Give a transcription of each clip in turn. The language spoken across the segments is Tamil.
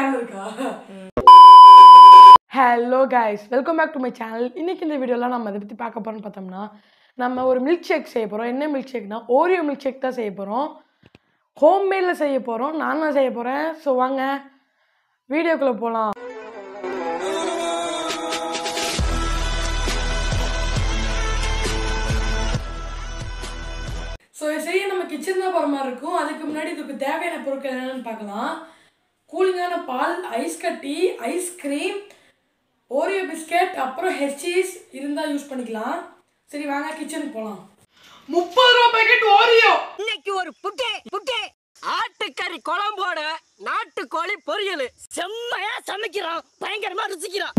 ஆன் இருக்கா hello guys welcome back to my channel இன்னைக்கு இந்த வீடியோவில் நம்ம அதை பற்றி பார்க்க போகிறோம்னு பார்த்தோம்னா நம்ம ஒரு மில்க் ஷேக் செய்ய போகிறோம் என்ன மில்க் ஷேக்னா ஓரியோ மில்க் ஷேக் தான் செய்ய போகிறோம் ஹோம்மேடில் செய்ய போகிறோம் நான் தான் செய்ய போகிறேன் ஸோ வாங்க வீடியோக்குள்ளே போகலாம் ஸோ செய்ய நம்ம கிச்சன் தான் போகிற மாதிரி இருக்கும். அதுக்கு முன்னாடி இதுக்கு தேவையான பொருட்கள் என்னென்னு பார்க்கலாம். கூலிங்கான பால் ஐஸ் கட்டி ஐஸ்கிரீம் ஓரியோ பிஸ்கெட் அப்புறம் ஹெர்ச்சீஸ் இருந்தால் யூஸ் பண்ணிக்கலாம். சரி வாங்க கிச்சனுக்கு போகலாம் முப்பது ரூபா பேக்கெட் ஓரியோ இன்னைக்கு ஒரு புட்டே புட்டே ஆட்டுக்கறி குழம்போட நாட்டுக்கோழி பொரியல். செம்மையா சமைக்கிறோம் பயங்கரமா ருசிக்கிறோம்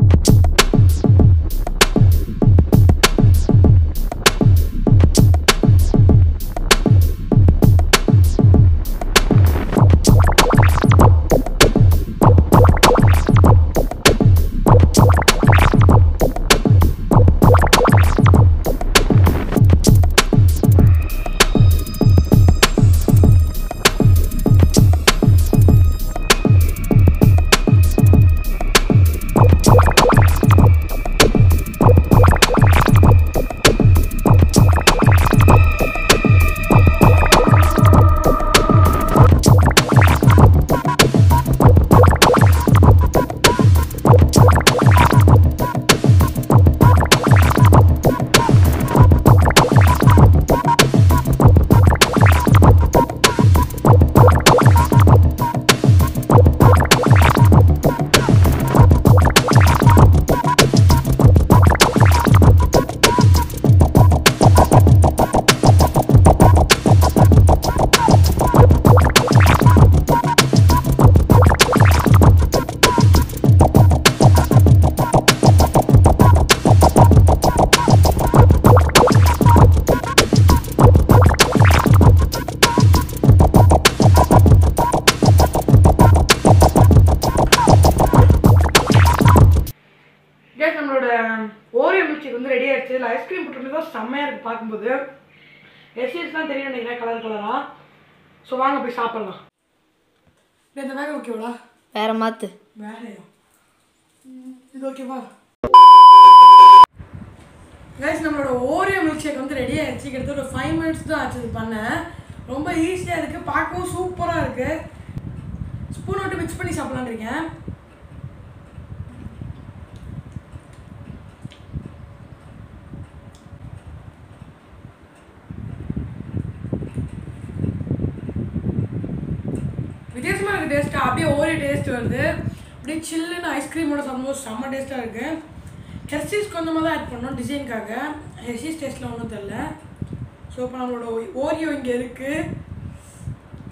கேஸ் நம்மளோட ஓரியோ மில்க் வந்து ரெடி ஆயிடுச்சு. இதில் ஐஸ்கிரீம் போட்டுருந்து செம்மையாக இருக்குது பார்க்கும்போது. ஹெர்ச்சீஸ் தான் தெரியும் நினைக்கிறேன் கலர் கலராக ஸோ வாங்க போய் சாப்பிட்லாம். இந்த வேக ஓகேவாடா வேற மாத்து. வேலையா ம், இது ஓகேவா கைஸ் நம்மளோட ஓரியோ மில்க் ஷேக் வந்து ரெடி ஆயிடுச்சு. கிட்டத்தட்ட ஒரு ஃபைவ் மினிட்ஸ் தான் ஆச்சு இது பண்ண. ரொம்ப ஈஸியாக இருக்குது பார்க்கவும் சூப்பராக இருக்குது ஸ்பூன் விட்டு மிக்ஸ் பண்ணி சாப்பிட்லான்னு வித்தியாசமாக இருக்குது டேஸ்ட்டு அப்படியே ஓரி டேஸ்ட் வருது. அப்படியே சில்லுன்னு ஐஸ்கிரீமோட சமோஸ் செம்ம டேஸ்ட்டாக இருக்குது ஹெர்ஷீஸ் கொஞ்சமாக தான் ஆட் பண்ணோம் டிசைனுக்காக ஹெர்சீஸ் டேஸ்ட்டில் ஒன்றும் தெரில ஸோ இப்போ நம்மளோட ஓரியோ இங்கே இருக்குது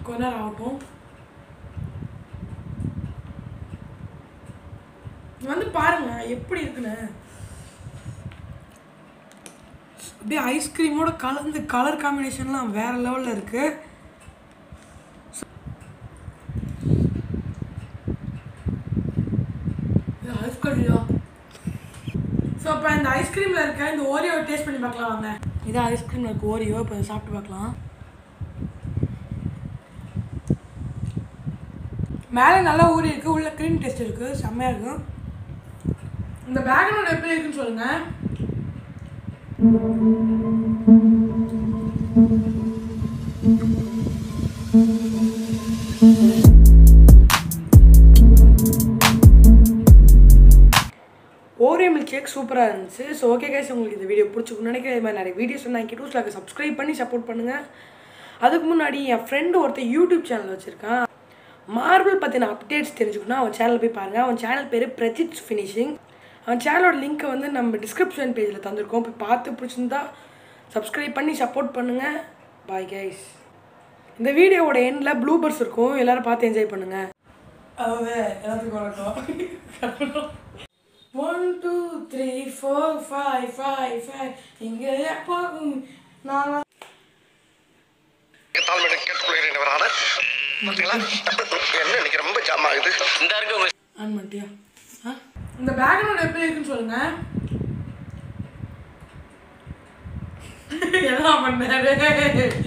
கொஞ்ச நேரம் ஆகட்டும். வந்து பாருங்க எப்படி இருக்குன்னு. அப்படியே ஐஸ்கிரீமோட கலந்து கலர் காம்பினேஷன்லாம் வேற லெவலில் இருக்குது இது ஐஸ்கிரீம் ஸோ இப்போ இந்த ஐஸ்கிரீமில் இருக்க இந்த ஓரியோ டேஸ்ட் பண்ணி பார்க்கலாம் வாங்க. இது ஐஸ்கிரீமில் இருக்க ஓரியோ இப்போ சாப்பிட்டு பார்க்கலாம். மேலே நல்லா ஊறி இருக்கு உள்ள க்ரீம் டேஸ்ட் இருக்கு செம்மையாக இருக்கும் இந்த பேக்ரவுண்ட் எப்படி இருக்குன்னு சொல்லுங்க. சூப்பராக இருந்துச்சு. ஸோ ஓகே கைஸ் உங்களுக்கு இந்த வீடியோ பிடிச்சிக்கணும் நினைக்கிறேன். இது மாதிரி நிறைய வீடியோஸ் நான் கிட்டூஸில் சப்ஸ்கிரைப் பண்ணி சப்போர்ட் பண்ணுங்கள் அதுக்கு முன்னாடி என் ஃப்ரெண்டு ஒருத்தர் யூடியூப் சேனல் வச்சுருக்கான். மார்பிள் பற்றின அப்டேட்ஸ் தெரிஞ்சுக்கணும் அவன் சேனல் போய் பாருங்கள் அவன் சேனல் பேர் பிரஜித் ஃபினிஷிங் அவன் சேனலோட லிங்க்கை வந்து நம்ம டிஸ்கிரிப்ஷன் பேஜில் தந்திருக்கோம். போய் பார்த்து பிடிச்சிருந்தா சப்ஸ்கிரைப் பண்ணி சப்போர்ட் பண்ணுங்கள் பாய் கைஸ் இந்த வீடியோவோட எண்டில் ப்ளூபர்ஸ் இருக்கும். எல்லோரும் பார்த்து என்ஜாய் பண்ணுங்கள் அதாவது எல்லாத்துக்கும் வணக்கம் one two three four five five five இங்கே போகும் நான் இந்த பேக்ரவுண்ட் எப்படி இருக்குன்னு சொல்லுங்க. பண்ணாரு.